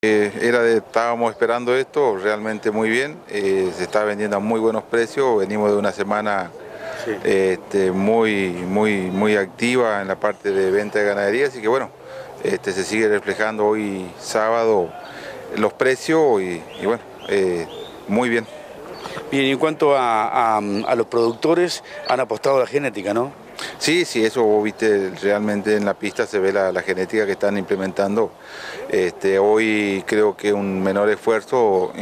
Eh, era de, estábamos esperando esto realmente muy bien, eh, se está vendiendo a muy buenos precios, venimos de una semana este, muy, muy, muy activa en la parte de venta de ganadería, así que bueno, este, se sigue reflejando hoy sábado los precios y, bueno, eh, muy bien. Bien, y en cuanto a, a los productores, han apostado a la genética, ¿no? Sí, sí, eso viste, realmente en la pista se ve la, genética que están implementando. Este, hoy creo que un menor esfuerzo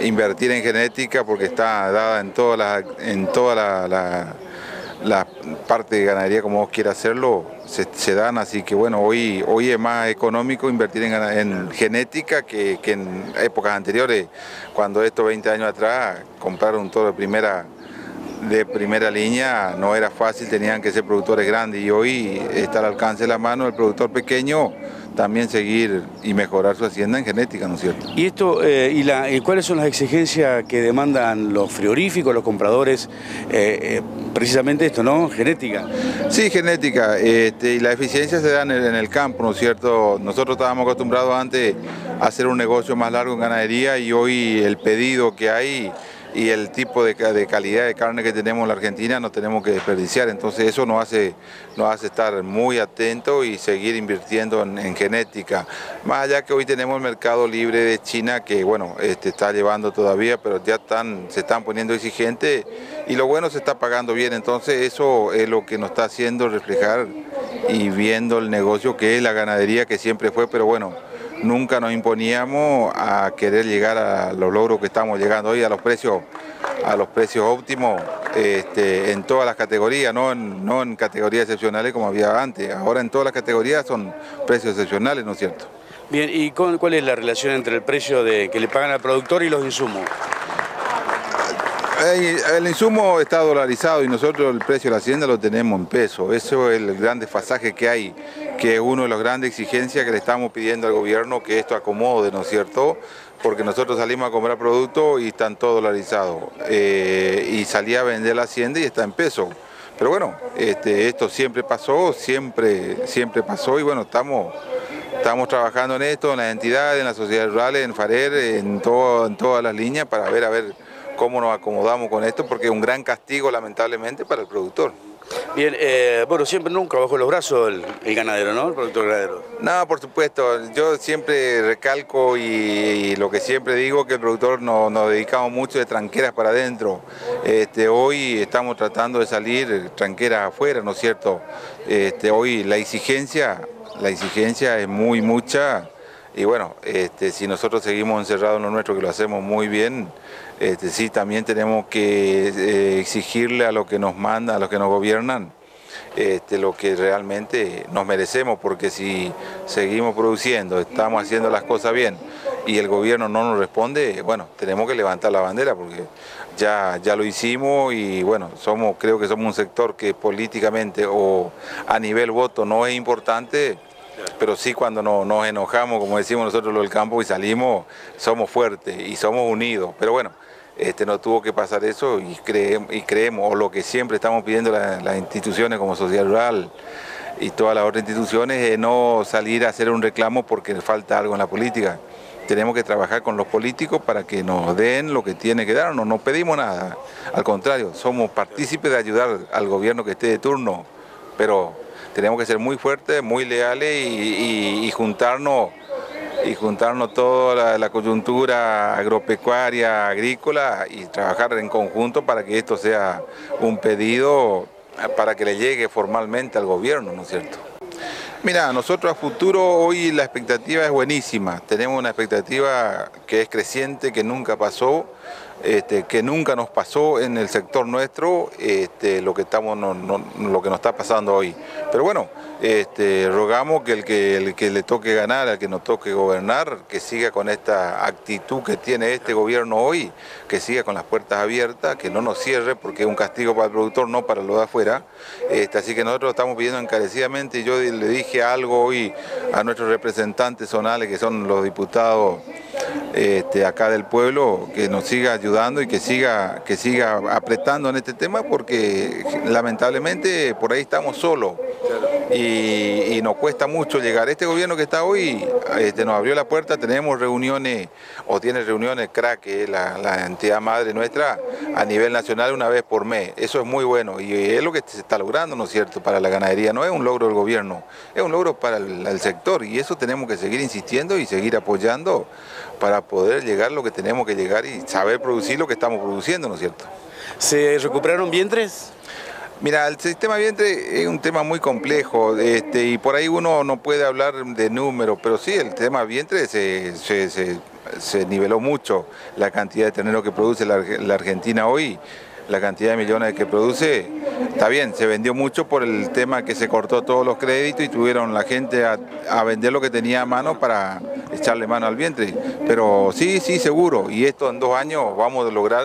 invertir en genética porque está dada en toda la, en toda la, parte de ganadería como vos quieras hacerlo, se, dan, así que bueno, hoy, hoy es más económico invertir en, en genética que, que, en épocas anteriores, cuando estos 20 años atrás comprar un toro de primera de primera línea no era fácil, tenían que ser productores grandes y hoy está al alcance de la mano el productor pequeño también seguir y mejorar su hacienda en genética, ¿no es cierto? ¿Y esto eh, y, la, cuáles son las exigencias que demandan los frigoríficos, los compradores? Eh, eh, precisamente esto, ¿no? Genética. Sí, genética. Este, y la eficiencia se da en el, en el, campo, ¿no es cierto? Nosotros estábamos acostumbrados antes a hacer un negocio más largo en ganadería y hoy el pedido que hay y el tipo de, calidad de carne que tenemos en la Argentina no tenemos que desperdiciar, entonces eso nos hace, nos hace estar muy atentos y seguir invirtiendo en, genética. Más allá que hoy tenemos el mercado libre de China que bueno, este, está llevando todavía, pero ya están, se están poniendo exigentes y lo bueno se está pagando bien, entonces eso es lo que nos está haciendo reflejar y viendo el negocio que es la ganadería que siempre fue, pero bueno, nunca nos imponíamos a querer llegar a los logros que estamos llegando hoy, a los precios, a los precios óptimos este, en todas las categorías, no en, no en categorías excepcionales como había antes. Ahora en todas las categorías son precios excepcionales, ¿no es cierto? Bien, ¿y cuál es la relación entre el precio de, que le pagan al productor y los insumos? El insumo está dolarizado y nosotros el precio de la hacienda lo tenemos en peso. Eso es el gran desfasaje que hay, que es una de las grandes exigencias que le estamos pidiendo al gobierno que esto acomode, ¿no es cierto? Porque nosotros salimos a comprar productos y están todos dolarizados. Eh, y salía a vender la hacienda y está en peso. Pero bueno, este, esto siempre pasó, siempre, siempre pasó y bueno, estamos, estamos trabajando en esto, en las entidades, en las sociedades rurales, en FARER, en, en todas las líneas para ver, a ver cómo nos acomodamos con esto, porque es un gran castigo lamentablemente para el productor. Bien, eh, bueno, siempre nunca bajo los brazos el, ganadero, ¿no? El productor ganadero. No, por supuesto, yo siempre recalco y, lo que siempre digo que el productor nos, dedicamos mucho de tranqueras para adentro. Este, hoy estamos tratando de salir tranqueras afuera, ¿no es cierto? Este, hoy la exigencia, la exigencia es muy mucha y bueno, este, si nosotros seguimos encerrados en lo nuestro, que lo hacemos muy bien, este, sí también tenemos que eh, exigirle a los que nos mandan, a los que nos gobiernan, este, lo que realmente nos merecemos, porque si seguimos produciendo, estamos haciendo las cosas bien y el gobierno no nos responde, bueno, tenemos que levantar la bandera porque ya, ya lo hicimos y bueno, somos, creo que somos un sector que políticamente o a nivel voto no es importante, pero sí cuando nos enojamos, como decimos nosotros los del campo, y salimos, somos fuertes y somos unidos. Pero bueno, este, no tuvo que pasar eso y, creemos, o lo que siempre estamos pidiendo las instituciones como Sociedad Rural y todas las otras instituciones, es no salir a hacer un reclamo porque falta algo en la política. Tenemos que trabajar con los políticos para que nos den lo que tiene que dar, no pedimos nada. Al contrario, somos partícipes de ayudar al gobierno que esté de turno, pero tenemos que ser muy fuertes, muy leales y, juntarnos y juntarnos toda la, coyuntura agropecuaria, agrícola y trabajar en conjunto para que esto sea un pedido para que le llegue formalmente al gobierno, ¿no es cierto? Mira, nosotros a futuro hoy la expectativa es buenísima, tenemos una expectativa que es creciente, que nunca pasó, este, que nunca nos pasó en el sector nuestro este, lo, que estamos, lo que nos está pasando hoy. Pero bueno, este, rogamos que el, que el que le toque ganar, al que nos toque gobernar, que siga con esta actitud que tiene este gobierno hoy, que siga con las puertas abiertas, que no nos cierre, porque es un castigo para el productor, no para lo de afuera. Así que nosotros estamos pidiendo encarecidamente, yo le dije algo hoy a nuestros representantes zonales, que son los diputados este, acá del pueblo, que nos siga ayudando y que siga, que siga apretando en este tema porque lamentablemente por ahí estamos solos. Y, nos cuesta mucho llegar. Este gobierno que está hoy este, nos abrió la puerta, tenemos reuniones o tiene reuniones CRAC, que es la, entidad madre nuestra, a nivel nacional una vez por mes. Eso es muy bueno y es lo que se está logrando, ¿no es cierto?, para la ganadería. No es un logro del gobierno, es un logro para el, sector y eso tenemos que seguir insistiendo y seguir apoyando para poder llegar lo que tenemos que llegar y saber producir lo que estamos produciendo, ¿no es cierto? ¿Se recuperaron vientres? Mira, el sistema vientre es un tema muy complejo este, y por ahí uno no puede hablar de números, pero sí, el tema vientre se, niveló mucho la cantidad de ternero que produce la, Argentina hoy la cantidad de millones que produce, está bien, se vendió mucho por el tema que se cortó todos los créditos y tuvieron la gente a, a, vender lo que tenía a mano para echarle mano al vientre. Pero sí, sí, seguro, y esto en dos años vamos a lograr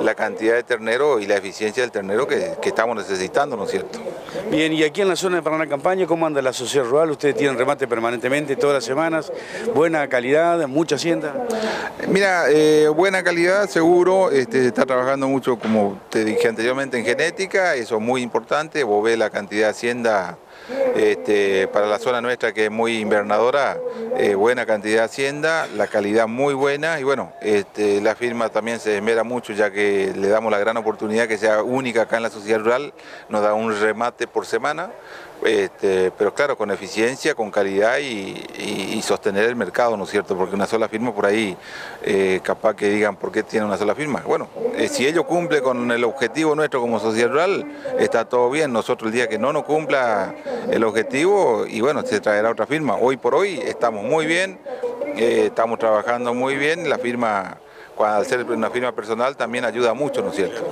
la cantidad de ternero y la eficiencia del ternero que, estamos necesitando, ¿no es cierto? Bien, y aquí en la zona de Paraná Campaña, ¿cómo anda la sociedad rural? Ustedes tienen remate permanentemente todas las semanas, buena calidad, mucha hacienda. Mira, eh, buena calidad, seguro, este, se está trabajando mucho, como te dije anteriormente, en genética, eso es muy importante, vos ves la cantidad de hacienda este, para la zona nuestra que es muy invernadora, eh, buena cantidad de hacienda, la calidad muy buena y bueno, este, la firma también se esmera mucho ya que le damos la gran oportunidad que sea única acá en la sociedad rural, nos da un remate por semana, este, pero claro, con eficiencia, con calidad y, sostener el mercado, ¿no es cierto? Porque una sola firma por ahí, eh, capaz que digan, ¿por qué tiene una sola firma? Bueno, eh, si ello cumple con el objetivo nuestro como sociedad rural, está todo bien. Nosotros el día que no nos cumpla el objetivo, y bueno, se traerá otra firma. Hoy por hoy estamos muy bien, eh, estamos trabajando muy bien, la firma al ser una firma personal también ayuda mucho, ¿no es cierto?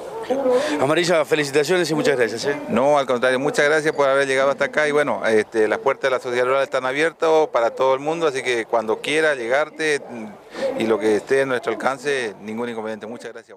Amarilla, felicitaciones y muchas gracias. ¿eh? No, al contrario, muchas gracias por haber llegado hasta acá y bueno, este, las puertas de la sociedad rural están abiertas para todo el mundo, así que cuando quiera llegarte y lo que esté en nuestro alcance, ningún inconveniente. Muchas gracias.